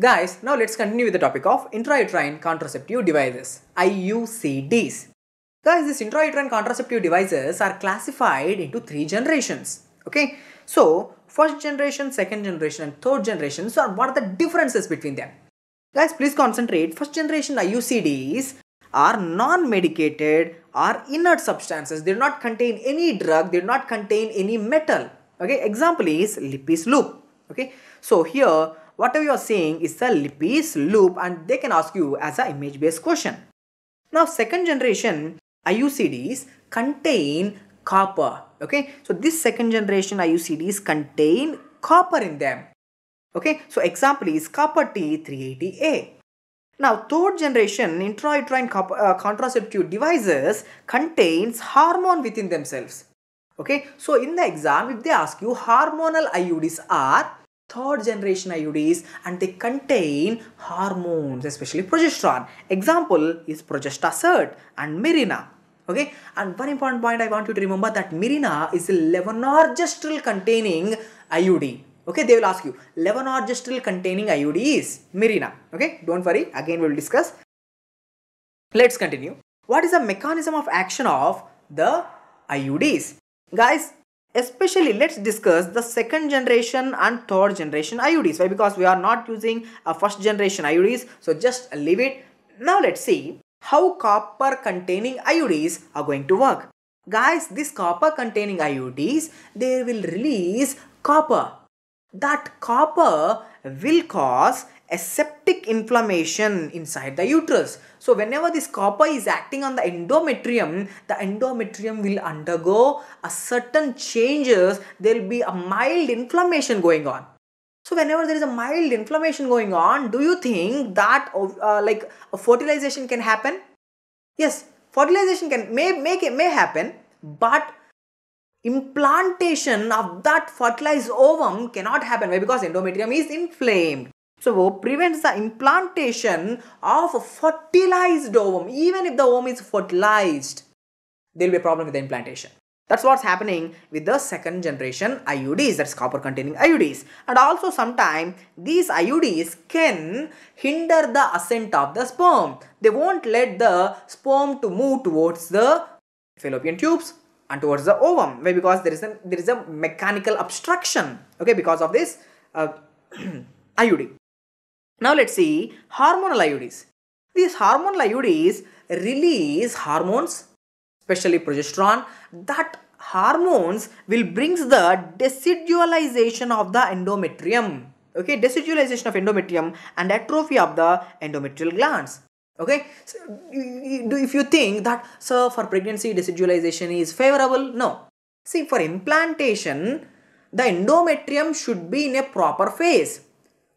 Guys, now let's continue with the topic of intrauterine contraceptive devices, IUCDs. Guys, these intrauterine contraceptive devices are classified into three generations. Okay, so first generation, second generation, and third generation. So, what are the differences between them? Guys, please concentrate. First generation IUCDs are non-medicated or inert substances. They do not contain any drug. They do not contain any metal. Okay, example is Lippes loop. Okay, so here whatever you are saying is the Lippes loop, and they can ask you as a image-based question. Now, second generation IUCDs contain copper. Okay, so this second generation IUCDs contain copper in them. Okay, so example is copper T380A. Now, third generation intrauterine uh, contraceptive devices contains hormone within themselves. Okay, so in the exam, if they ask you hormonal IUDs are third generation IUDs and they contain hormones, especially progesterone. Example is Progestasert and Mirena. Okay, and one important point I want you to remember that Mirena is a levonorgestrel containing IUD. Okay, they will ask you levonorgestrel containing IUD is Mirena. Okay, don't worry, again we will discuss. Let's continue. What is the mechanism of action of the IUDs? Guys, especially let's discuss the second generation and third generation IUDs. Why? Because we are not using a first generation IUDs. So just leave it. Now let's see how copper containing IUDs are going to work. Guys, this copper containing IUDs, they will release copper. That copper will cause aseptic inflammation inside the uterus. So whenever this copper is acting on the endometrium, the endometrium will undergo a certain changes. There will be a mild inflammation going on. So whenever there is a mild inflammation going on, do you think that uh, like a fertilization can happen? Yes, fertilization can may make it may happen, but implantation of that fertilized ovum cannot happen Why? because endometrium is inflamed. So prevents the implantation of a fertilized ovum. Even if the ovum is fertilized, there will be a problem with the implantation. That's what's happening with the second generation IUDs, that's copper containing IUDs. And also sometimes these IUDs can hinder the ascent of the sperm. They won't let the sperm to move towards the fallopian tubes and towards the ovum. Why? Because there is a, there is a mechanical obstruction. Okay, because of this uh, IUD. Now let's see hormonal IUDs. These hormonal IUDs release hormones, especially progesterone. That hormones will brings the decidualization of the endometrium. Okay, decidualization of endometrium and atrophy of the endometrial glands. Okay, so if you think that sir for pregnancy decidualization is favorable, no. See for implantation, the endometrium should be in a proper phase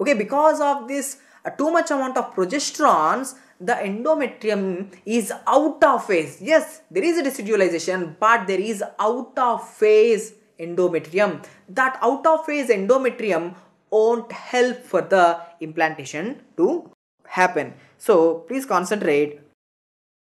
okay because of this uh, too much amount of progesterones the endometrium is out of phase. Yes there is a decidualization but there is out of phase endometrium. That out of phase endometrium won't help for the implantation to happen. So please concentrate.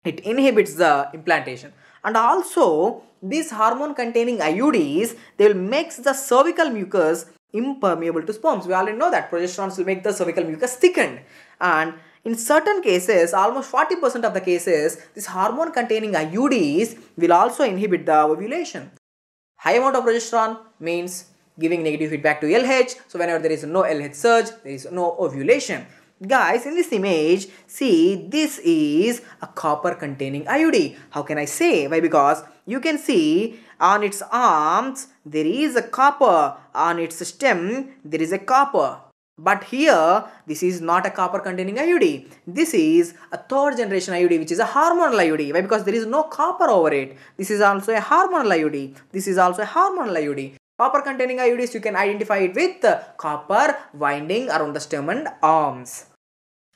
It inhibits the implantation. And also these hormone containing IUDs they will mix the cervical mucus impermeable to sperms. We already know that progesterones will make the cervical mucus thickened and in certain cases, almost 40% of the cases, this hormone containing IUDs will also inhibit the ovulation. High amount of progesterone means giving negative feedback to LH. So whenever there is no LH surge, there is no ovulation. Guys, in this image, see this is a copper containing IUD. How can I say? Why? Because you can see on its arms there is a copper. On its stem there is a copper. But here, this is not a copper containing IUD. This is a third generation IUD which is a hormonal IUD. Why? Because there is no copper over it. This is also a hormonal IUD. This is also a hormonal IUD. Copper containing IUDs you can identify it with copper winding around the stem and arms.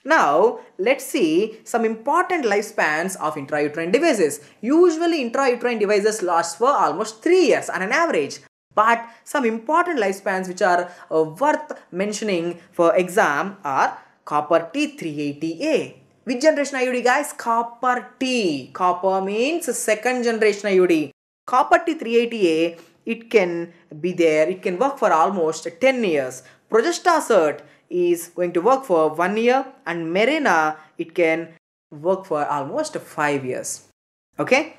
Now, let's see some important lifespans of intrauterine devices. Usually, intrauterine devices last for almost 3 years on an average. But some important lifespans which are uh, worth mentioning for exam are copper T380A. Which generation IUD guys? Copper T. Copper means second generation IUD. Copper T380A, it can be there, it can work for almost 10 years. Progestasert, is going to work for one year and Mirena it can work for almost five years. Okay.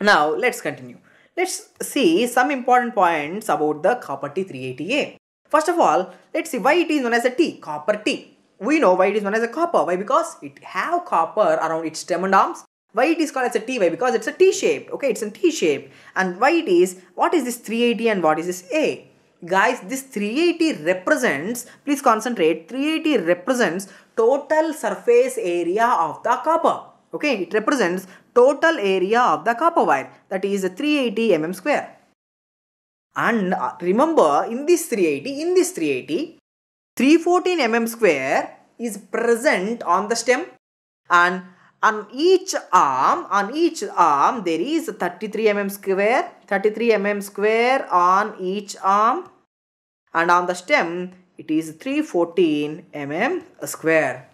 Now let's continue. Let's see some important points about the copper T380A. First of all, let's see why it is known as a T, copper T. We know why it is known as a copper. Why? Because it have copper around its stem and arms. Why it is called as a T? Why? Because it's a T shape. Okay, it's a T shape. And why it is, what is this 380 and what is this A? Guys, this 380 represents, please concentrate, 380 represents total surface area of the copper. Okay, it represents total area of the copper wire that is 380 mm square. And uh, remember in this 380, in this 380, 314 mm square is present on the stem and on each arm, on each arm there is 33 mm square, 33 mm square on each arm. And on the stem it is 314 mm square.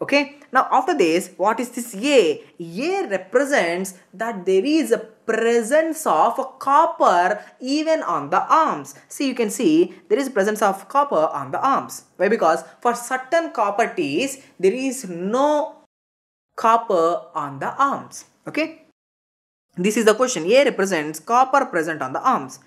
Okay? Now after this what is this a? A represents that there is a presence of copper even on the arms. See you can see there is presence of copper on the arms. Why? Because for certain copper there is no copper on the arms. Okay? This is the question. A represents copper present on the arms.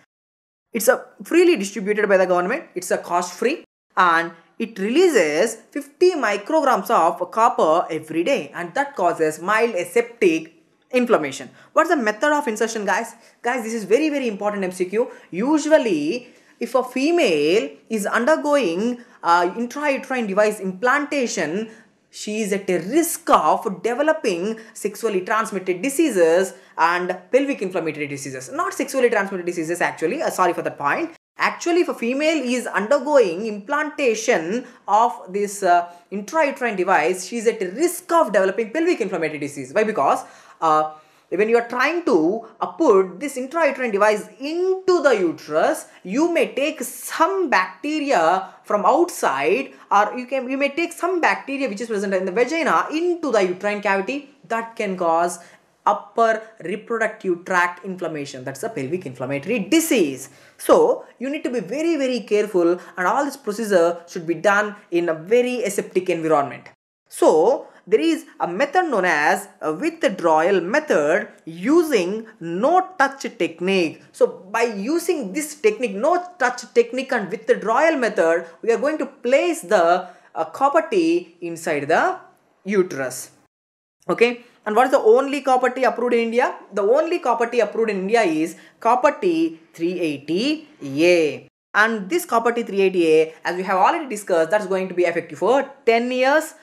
It's a freely distributed by the government. It's a cost free. And it releases 50 micrograms of copper every day. And that causes mild aseptic inflammation. What's the method of insertion guys? Guys this is very very important MCQ. Usually if a female is undergoing uh, intrauterine device implantation she is at a risk of developing sexually transmitted diseases and pelvic inflammatory diseases. Not sexually transmitted diseases actually, uh, sorry for that point. Actually, if a female is undergoing implantation of this uh, intrauterine device, she is at risk of developing pelvic inflammatory disease. Why? Because uh, when you are trying to put this intrauterine device into the uterus, you may take some bacteria from outside or you can you may take some bacteria which is present in the vagina into the uterine cavity. That can cause upper reproductive tract inflammation. That's a pelvic inflammatory disease. So you need to be very very careful and all this procedure should be done in a very aseptic environment. So there is a method known as a withdrawal method using no touch technique so by using this technique no touch technique and withdrawal method we are going to place the uh, copper T inside the uterus okay and what is the only copper T approved in India? The only copper T approved in India is copper T 380A. And this copper T 380A, as we have already discussed, that's going to be effective for 10 years.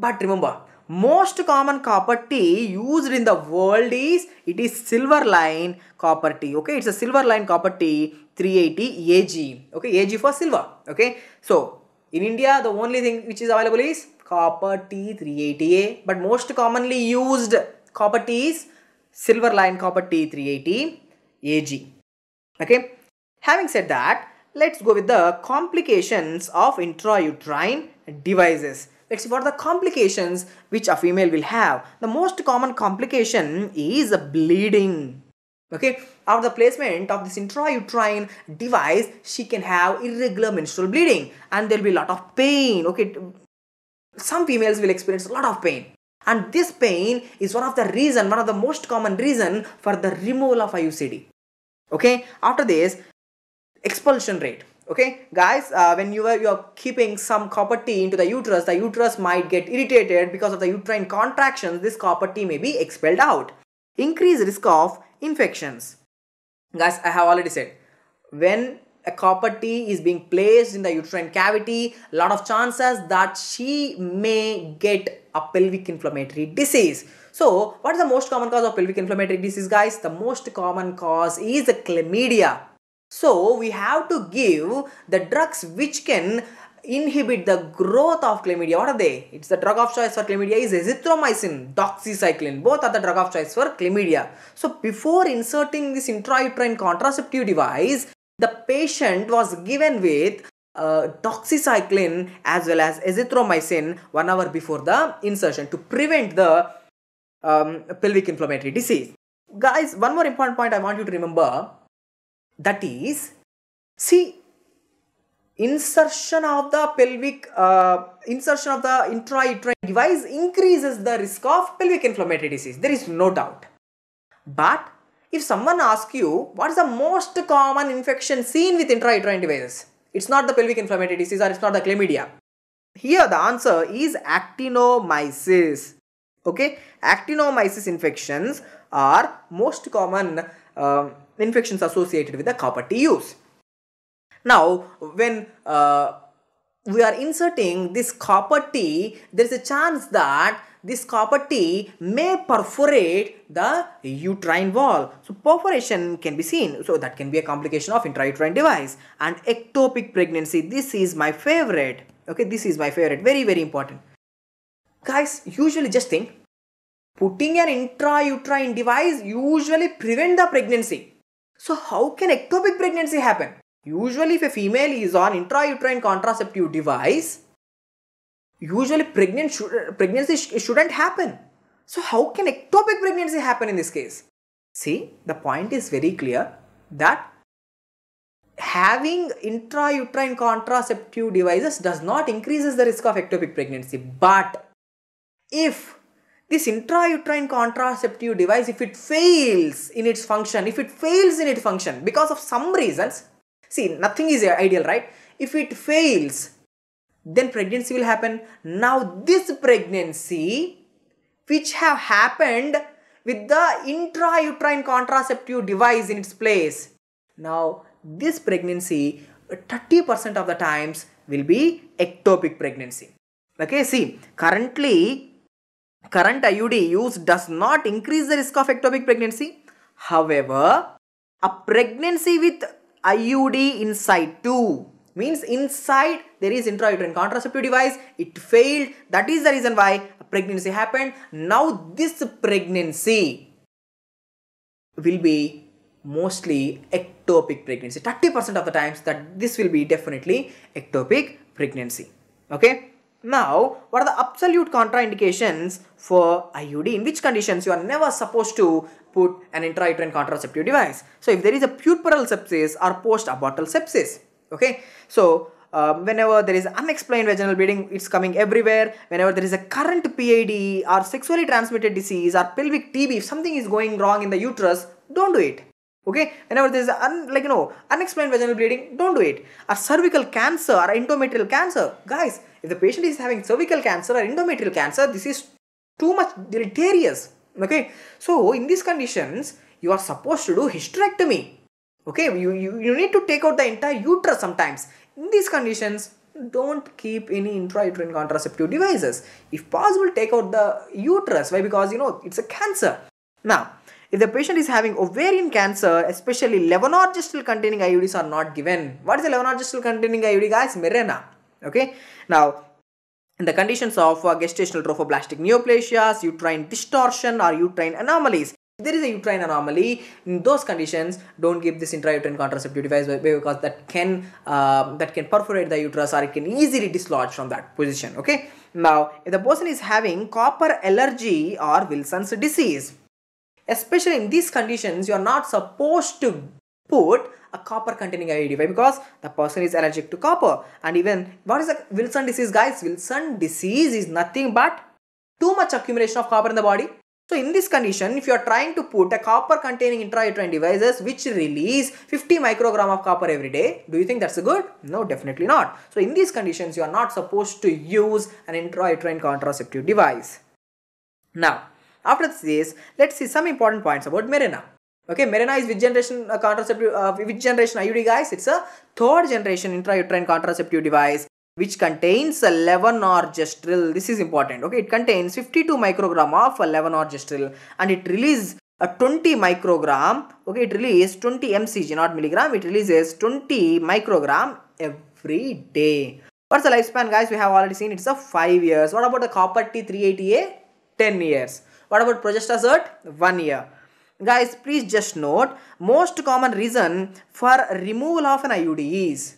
But remember, most common copper T used in the world is, it is silver line copper T. Okay, it's a silver line copper T 380 AG. Okay, AG for silver. Okay, so in India, the only thing which is available is copper T380A but most commonly used copper T is silver line copper T380 AG. Okay. Having said that, let's go with the complications of intrauterine devices. Let's see what the complications which a female will have. The most common complication is bleeding. Okay, after the placement of this intrauterine device, she can have irregular menstrual bleeding and there will be a lot of pain. Okay, some females will experience a lot of pain and this pain is one of the reason one of the most common reason for the removal of IUCD okay after this expulsion rate okay guys uh, when you are you are keeping some copper T into the uterus the uterus might get irritated because of the uterine contractions this copper T may be expelled out increased risk of infections guys I have already said when a copper T is being placed in the uterine cavity, a lot of chances that she may get a pelvic inflammatory disease. So, what is the most common cause of pelvic inflammatory disease, guys? The most common cause is chlamydia. So, we have to give the drugs which can inhibit the growth of chlamydia. What are they? It's the drug of choice for chlamydia is azithromycin, doxycycline. Both are the drug of choice for chlamydia. So before inserting this intrauterine contraceptive device, the patient was given with uh, doxycycline as well as azithromycin one hour before the insertion to prevent the um, pelvic inflammatory disease. Guys, one more important point I want you to remember that is, see, insertion of the pelvic uh, insertion of the intrauterine device increases the risk of pelvic inflammatory disease. There is no doubt. But if someone asks you what is the most common infection seen with intrauterine devices? It's not the pelvic inflammatory disease or it's not the chlamydia. Here the answer is actinomyces. Okay? Actinomyces infections are most common uh, infections associated with the copper T use now, when uh, we are inserting this copper T, there is a chance that this copper T may perforate the uterine wall. So, perforation can be seen. So, that can be a complication of intrauterine device. And ectopic pregnancy, this is my favorite. Okay, this is my favorite. Very, very important. Guys, usually just think, putting an intrauterine device usually prevent the pregnancy. So, how can ectopic pregnancy happen? Usually if a female is on intrauterine contraceptive device, usually pregnant pregnancy sh shouldn't happen. So how can ectopic pregnancy happen in this case? See, the point is very clear that having intrauterine contraceptive devices does not increases the risk of ectopic pregnancy. But if this intrauterine contraceptive device, if it fails in its function, if it fails in its function because of some reasons, See, nothing is ideal, right? If it fails, then pregnancy will happen. Now, this pregnancy, which have happened with the intrauterine contraceptive device in its place. Now, this pregnancy, 30% of the times will be ectopic pregnancy. Okay, see, currently, current IUD use does not increase the risk of ectopic pregnancy. However, a pregnancy with IUD inside too. Means inside there is intrauterine contraceptive device. It failed. That is the reason why a pregnancy happened. Now this pregnancy will be mostly ectopic pregnancy. 30% of the times that this will be definitely ectopic pregnancy. Okay. Now, what are the absolute contraindications for IUD? In which conditions you are never supposed to put an intrauterine contraceptive device? So, if there is a puerperal sepsis or post-abortal sepsis, okay? So, uh, whenever there is unexplained vaginal bleeding, it's coming everywhere. Whenever there is a current PID or sexually transmitted disease or pelvic TB, if something is going wrong in the uterus, don't do it okay? Whenever there is un, like you know unexplained vaginal bleeding don't do it. Or cervical cancer or endometrial cancer guys if the patient is having cervical cancer or endometrial cancer this is too much deleterious okay? So in these conditions you are supposed to do hysterectomy okay? You, you you need to take out the entire uterus sometimes. In these conditions don't keep any intrauterine contraceptive devices. If possible take out the uterus. Why? Because you know it's a cancer. Now if the patient is having ovarian cancer, especially levonorgestrel containing IUDs are not given. What is the levonorgestrel containing IUD guys? Mirena. Okay. Now, in the conditions of uh, gestational trophoblastic neoplasias, uterine distortion or uterine anomalies, there is a uterine anomaly in those conditions don't give this intrauterine contraceptive device because that can uh, that can perforate the uterus or it can easily dislodge from that position okay now if the person is having copper allergy or wilson's disease especially in these conditions you are not supposed to put a copper containing IUD because the person is allergic to copper. And even what is a Wilson disease guys? Wilson disease is nothing but too much accumulation of copper in the body. So in this condition if you are trying to put a copper containing intrauterine devices which release 50 microgram of copper every day do you think that's good? No definitely not. So in these conditions you are not supposed to use an intrauterine contraceptive device. Now after this, let's see some important points about Mirena. Okay, Mirena is which generation uh, contraceptive, uh, which generation IUD guys? It's a third generation intrauterine contraceptive device which contains a levonorgestrel. This is important. Okay, it contains 52 microgram of levonorgestrel and it releases a 20 microgram. Okay, it releases 20 mcg, not milligram. It releases 20 microgram every day. What's the lifespan, guys? We have already seen it's a 5 years. What about the copper T380A? 10 years. What about Progestasert? One year. Guys, please just note, most common reason for removal of an IUD is,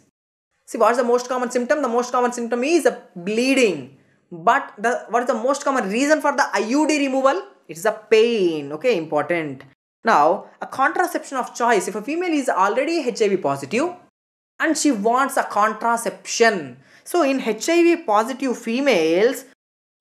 see what is the most common symptom? The most common symptom is a bleeding. But the what is the most common reason for the IUD removal? It's the pain. Okay, important. Now, a contraception of choice. If a female is already HIV positive and she wants a contraception. So in HIV positive females,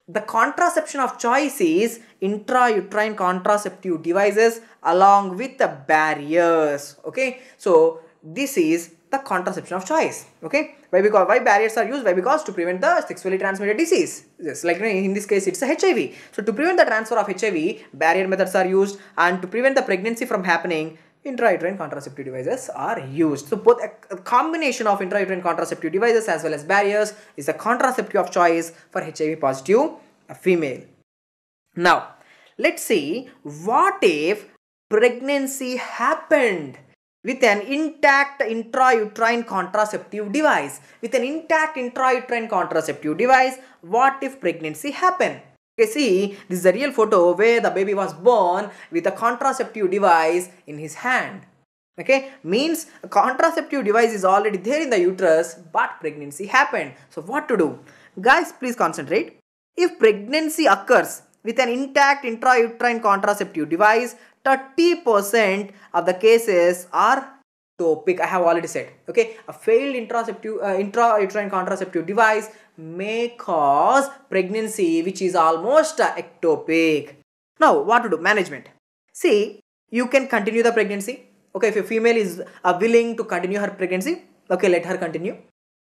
the contraception of choice is intrauterine contraceptive devices along with the barriers. Okay, so this is the contraception of choice. Okay, why because why barriers are used? Why because to prevent the sexually transmitted disease. Yes, like in this case, it's a HIV. So to prevent the transfer of HIV, barrier methods are used, and to prevent the pregnancy from happening, intrauterine contraceptive devices are used. So both a, combination of intrauterine contraceptive devices as well as barriers is the contraceptive of choice for HIV positive female. Now, let's see what if pregnancy happened with an intact intrauterine contraceptive device. With an intact intrauterine contraceptive device, what if pregnancy happened? Okay, see, this is a real photo where the baby was born with a contraceptive device in his hand. Okay, means a contraceptive device is already there in the uterus, but pregnancy happened. So, what to do? Guys, please concentrate. If pregnancy occurs with an intact intrauterine contraceptive device, 30% of the cases are ectopic. I have already said. Okay, a failed intraceptive, uh, intrauterine contraceptive device may cause pregnancy which is almost uh, ectopic. Now, what to do? Management. See, you can continue the pregnancy. Okay, if a female is uh, willing to continue her pregnancy, okay, let her continue.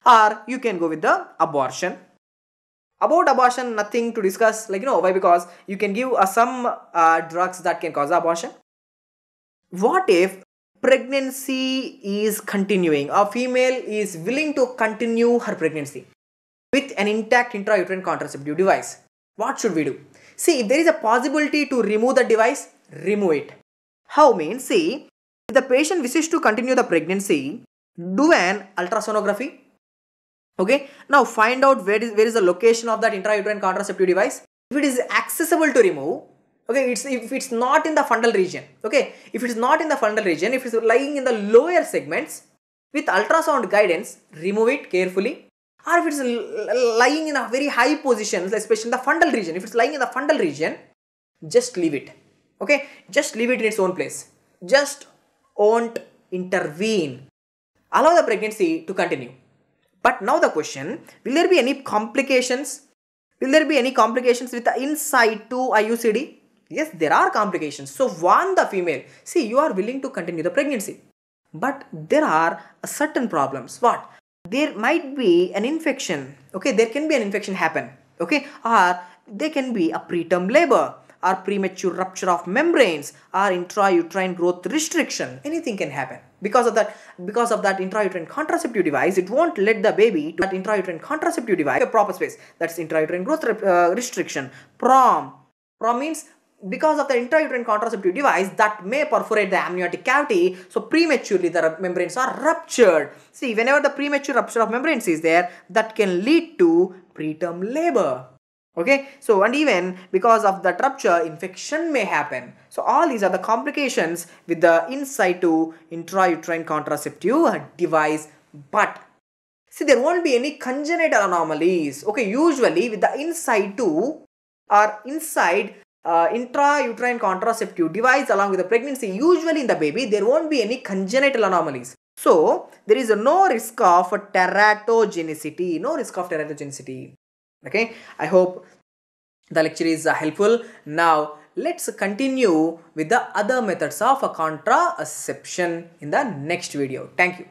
Or you can go with the abortion. About abortion, nothing to discuss. Like you know why? Because you can give uh, some uh, drugs that can cause abortion. What if pregnancy is continuing? A female is willing to continue her pregnancy with an intact intrauterine contraceptive device. What should we do? See, if there is a possibility to remove the device, remove it. How means, see, if the patient wishes to continue the pregnancy, do an ultrasonography. Okay, now find out where is, where is the location of that intrauterine contraceptive device. If it is accessible to remove, okay, it's if it's not in the fundal region, okay, if it's not in the fundal region, if it's lying in the lower segments, with ultrasound guidance, remove it carefully. Or if it's lying in a very high position especially in the fundal region if it's lying in the fundal region just leave it okay? Just leave it in its own place. Just won't intervene. Allow the pregnancy to continue. But now the question will there be any complications? Will there be any complications with the in situ iucd yes there are complications. So warn the female. See you are willing to continue the pregnancy. But there are certain problems. What? There might be an infection. Okay there can be an infection happen. Okay or there can be a preterm labor or premature rupture of membranes or intrauterine growth restriction. Anything can happen. Because of that because of that intrauterine contraceptive device it won't let the baby to that intrauterine contraceptive device. A proper space. That's intrauterine growth uh, restriction. Prom. Prom means because of the intrauterine contraceptive device that may perforate the amniotic cavity so prematurely the membranes are ruptured. See whenever the premature rupture of membranes is there that can lead to preterm labor. Okay? So and even because of that rupture infection may happen. So all these are the complications with the in situ intrauterine contraceptive device but see there won't be any congenital anomalies. Okay usually with the in situ or inside uh, intrauterine contraceptive device along with the pregnancy usually in the baby there won't be any congenital anomalies. So there is no risk of teratogenicity no risk of teratogenicity. Okay? I hope the lecture is uh, helpful. Now let's continue with the other methods of contraception in the next video. Thank you